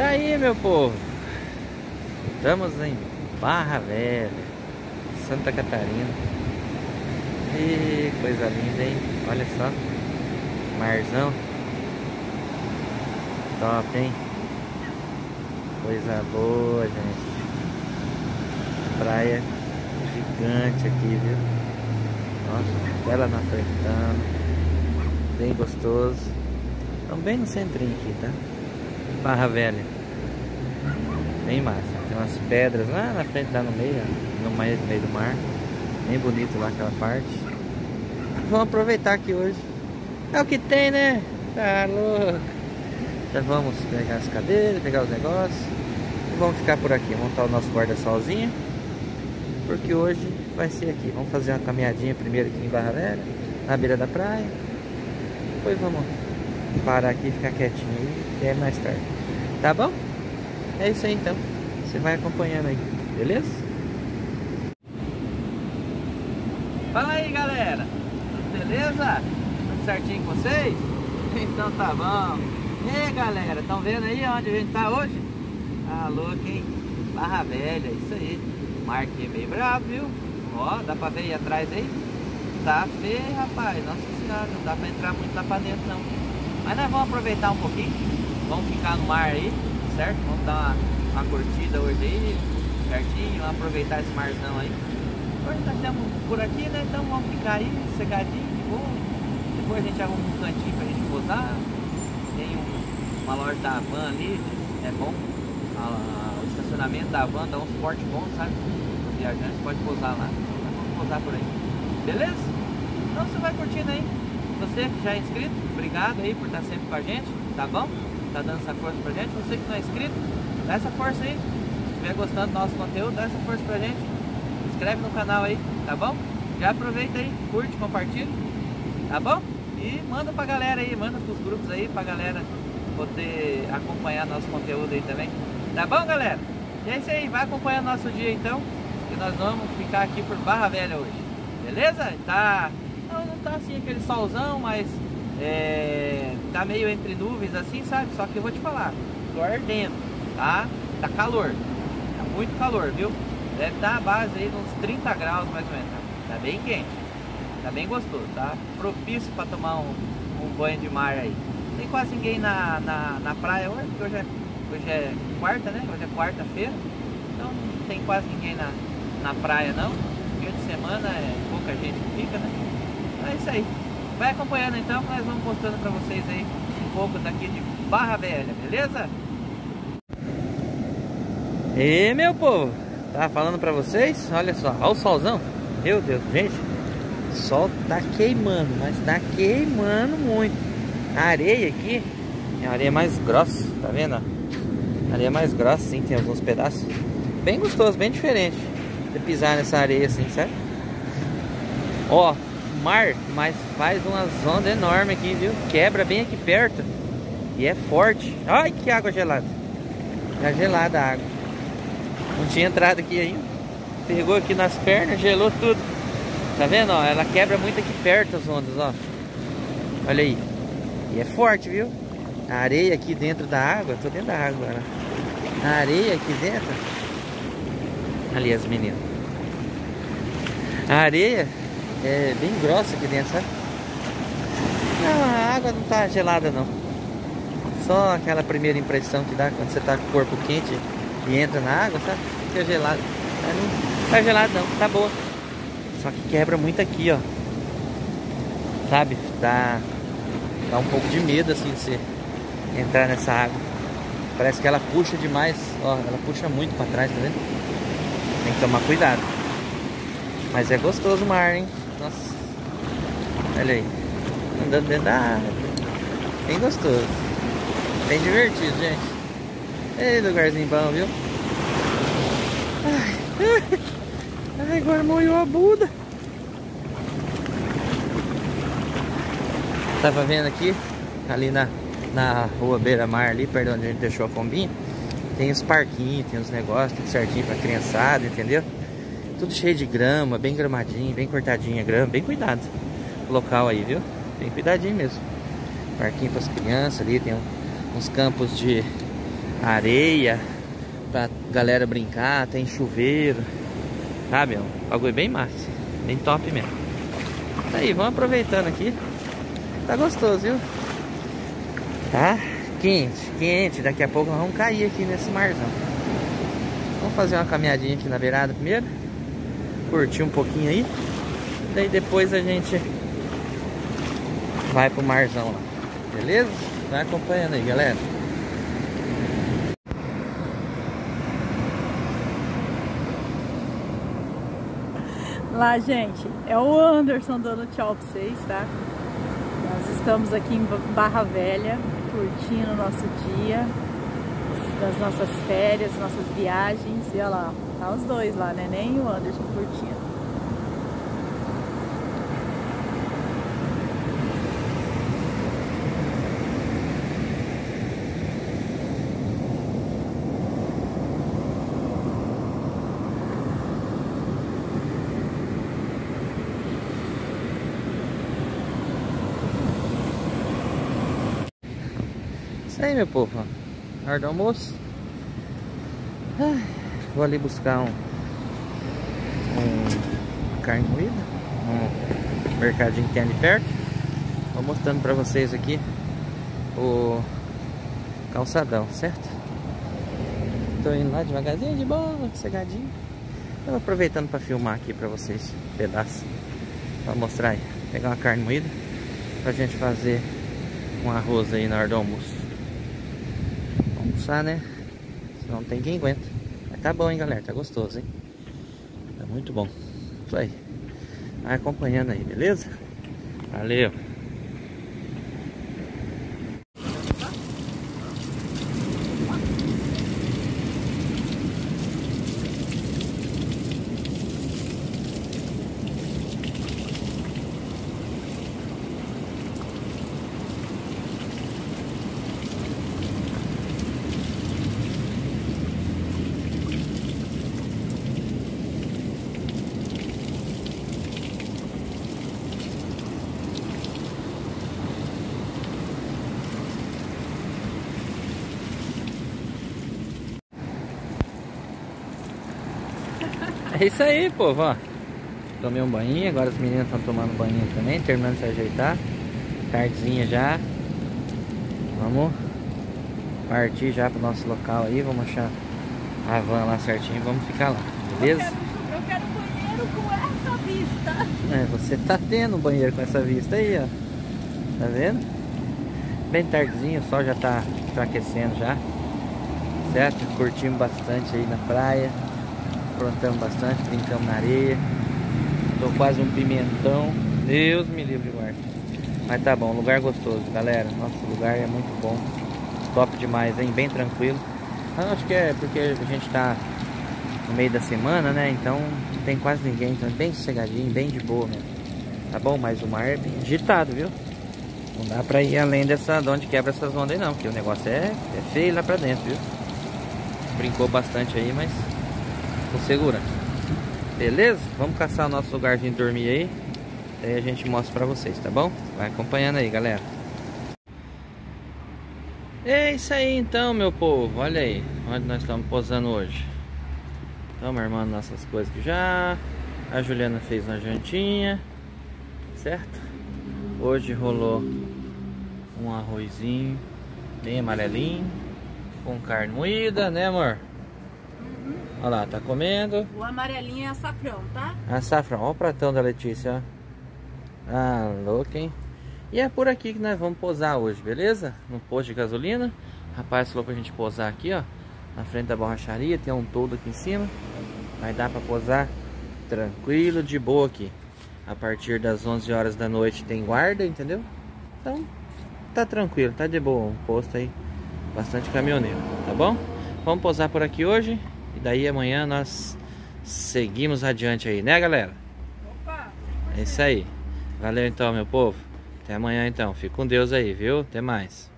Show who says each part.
Speaker 1: Tá aí, meu povo. Estamos em Barra Velha, Santa Catarina. E coisa linda, hein? Olha só. Marzão. Top, hein? Coisa boa, gente. Praia gigante aqui, viu? Nossa, bela na frentando. Bem gostoso. Estamos bem no centrinho aqui, tá? Barra Velha. Bem massa. Tem umas pedras lá na frente, lá no meio, no meio, meio do mar. Bem bonito lá aquela parte. Vamos aproveitar aqui hoje. É o que tem, né? Tá louco. Já vamos pegar as cadeiras, pegar os negócios. E vamos ficar por aqui, montar o nosso guarda-solzinho. Porque hoje vai ser aqui. Vamos fazer uma caminhadinha primeiro aqui em Barra Velha, na beira da praia. Depois vamos parar aqui ficar quietinho e é mais tarde. Tá bom? É isso aí então. Você vai acompanhando aí, beleza? Fala aí galera, beleza? Tudo certinho com vocês? Então tá bom. E aí galera, estão vendo aí onde a gente tá hoje? Ah, louco, hein? Barra Velha, isso aí. Mar aqui meio bravo, viu? Ó, dá pra ver aí atrás aí? Tá feio, rapaz. Nossa senhora, não dá pra entrar muito lá pra dentro não. Mas nós vamos aproveitar um pouquinho. Vamos ficar no mar aí, certo? Vamos dar uma, uma curtida hoje aí, certinho. Aproveitar esse marzão aí. Hoje nós estamos por aqui, né? Então vamos ficar aí, cegadinho, de boa. Depois a gente arruma um cantinho pra gente posar. Tem um, uma loja da van ali, é bom. A, a, o estacionamento da van dá um suporte bom, sabe? Os viajantes podem posar lá. Então vamos posar por aí. Beleza? Então você vai curtindo aí. Você que já é inscrito, obrigado aí por estar sempre com a gente, tá bom? Tá dando essa força pra gente. Você que não é inscrito, dá essa força aí. Se estiver gostando do nosso conteúdo, dá essa força pra gente. Inscreve no canal aí, tá bom? Já aproveita aí, curte, compartilha, tá bom? E manda pra galera aí, manda pros grupos aí pra galera poder acompanhar nosso conteúdo aí também. Tá bom, galera? E é isso aí, vai acompanhar nosso dia então, que nós vamos ficar aqui por Barra Velha hoje. Beleza? Tá. Tá assim aquele solzão, mas é, tá meio entre nuvens assim, sabe? Só que eu vou te falar, tô ardendo, tá? Tá calor, tá muito calor, viu? Deve estar a base aí uns 30 graus mais ou menos. Tá, tá bem quente, tá bem gostoso, tá? Propício para tomar um, um, banho de mar aí. Tem quase ninguém na, na, na praia hoje, porque hoje é, hoje é quarta, né? Hoje é quarta-feira, então não tem quase ninguém na, na praia não. Dia de semana é pouca gente que fica, né? É isso aí. Vai acompanhando então, nós vamos postando para vocês aí um pouco daqui de Barra Velha, beleza? E meu povo, tá falando para vocês, olha só, olha o solzão. Meu Deus, gente, o sol tá queimando, mas tá queimando muito. A areia aqui é a areia mais grossa, tá vendo? A areia mais grossa, sim, tem alguns pedaços. Bem gostoso, bem diferente de pisar nessa areia assim, certo? Ó, mar, mas faz uma onda enorme aqui, viu? Quebra bem aqui perto. E é forte. Ai, que água gelada. Tá gelada a água. Não tinha entrado aqui ainda. Pegou aqui nas pernas, gelou tudo. Tá vendo, ó? Ela quebra muito aqui perto as ondas, ó. Olha aí. E é forte, viu? A areia aqui dentro da água. Tô dentro da água agora. A areia aqui dentro. Ali as meninas. A areia é bem grossa aqui dentro, sabe? Não, a água não tá gelada não. Só aquela primeira impressão que dá quando você tá com o corpo quente e entra na água, sabe? Fica gelado. Mas não tá gelado não, tá boa. Só que quebra muito aqui, ó. Sabe? Dá, dá um pouco de medo assim de você entrar nessa água. Parece que ela puxa demais, ó, ela puxa muito para trás, tá vendo? Tem que tomar cuidado. Mas é gostoso o mar, hein? Nossa. Olha aí. Andando dentro da água. Bem gostoso. Bem divertido, gente. Ei, lugarzinho bom, viu? Ai, ai agora molhou a Buda. Tava vendo aqui, ali na, na rua Beira Mar, ali, perto onde a gente deixou a pombinha. Tem os parquinhos, tem os negócios, tudo certinho pra criançada, entendeu? Tudo cheio de grama, bem gramadinho, bem cortadinha a grama, bem cuidado. O local aí, viu? Bem cuidadinho mesmo. Parquinho para as crianças ali, tem uns campos de areia pra galera brincar, tem chuveiro. Sabe? É um bagulho bem massa. Bem top mesmo. Tá aí, vamos aproveitando aqui. Tá gostoso, viu? Tá quente, quente. Daqui a pouco nós vamos cair aqui nesse marzão. Vamos fazer uma caminhadinha aqui na beirada primeiro. Curtir um pouquinho aí. Daí depois a gente vai pro marzão lá. Beleza? Vai acompanhando aí, galera.
Speaker 2: Lá, gente, é o Anderson dando tchau pra vocês, tá? Nós estamos aqui em Barra Velha, curtindo o nosso dia, das nossas férias, nossas viagens. E olha lá, tá os dois lá, né? Nem o Anderson curtindo.
Speaker 1: Isso aí, meu povo. Hora do almoço. Vou ali buscar um, um carne moída. Um mercadinho que tem ali perto. Vou mostrando pra vocês aqui o calçadão, certo? Tô indo lá devagarzinho, de boa, cegadinho. Tô aproveitando pra filmar aqui pra vocês, um pedaço. Pra mostrar aí. Pegar uma carne moída pra gente fazer um arroz aí na hora do almoço almoçar, né? Senão não tem quem aguenta. Mas tá bom, hein, galera? Tá gostoso, hein? Tá muito bom. Isso aí. Vai acompanhando aí, beleza? Valeu! É isso aí, povo, ó. Tomei um banho, agora os meninos estão tomando banho também, terminando de se ajeitar. Tardezinha já. Vamos partir já pro nosso local aí, vamos achar a van lá certinho e vamos ficar lá, beleza?
Speaker 2: Eu quero, eu quero banheiro com essa vista.
Speaker 1: É, você tá tendo um banheiro com essa vista aí, ó. Tá vendo? Bem tardezinho, o sol já tá aquecendo já. Certo? Curtimos bastante aí na praia aprontamos bastante, brincamos na areia. Tô quase um pimentão. Deus me livre, guarda. Mas tá bom, lugar gostoso, galera. Nosso lugar é muito bom. Top demais, hein? Bem tranquilo. Eu acho que é porque a gente tá no meio da semana, né? Então não tem quase ninguém. Então é bem sossegadinho, bem de boa mesmo. Tá bom? Mas o mar é bem agitado, viu? Não dá pra ir além dessa, de onde quebra essas ondas aí não. Porque o negócio é, é feio lá pra dentro, viu? Brincou bastante aí, mas com segurança. Beleza? Vamos caçar o nosso lugarzinho de dormir aí. Daí a gente mostra pra vocês, tá bom? Vai acompanhando aí, galera. É isso aí então, meu povo. Olha aí, onde nós estamos posando hoje. Estamos armando nossas coisas aqui já. A Juliana fez uma jantinha. Certo? Hoje rolou um arrozinho bem amarelinho. Com carne moída, né amor? Olha lá, tá comendo.
Speaker 2: O amarelinho é açafrão, tá?
Speaker 1: Açafrão, olha o pratão da Letícia, ó. Ah, louco, hein? E é por aqui que nós vamos posar hoje, beleza? No posto de gasolina. O rapaz falou pra gente posar aqui, ó. Na frente da borracharia, tem um todo aqui em cima. Vai dar pra posar tranquilo, de boa aqui. A partir das 11 horas da noite tem guarda, entendeu? Então, tá tranquilo, tá de boa. Um posto aí, bastante caminhoneiro, tá bom? Vamos posar por aqui hoje. E daí amanhã nós seguimos adiante aí, né galera? Opa! É isso aí. Valeu então, meu povo. Até amanhã então. Fique com Deus aí, viu? Até mais.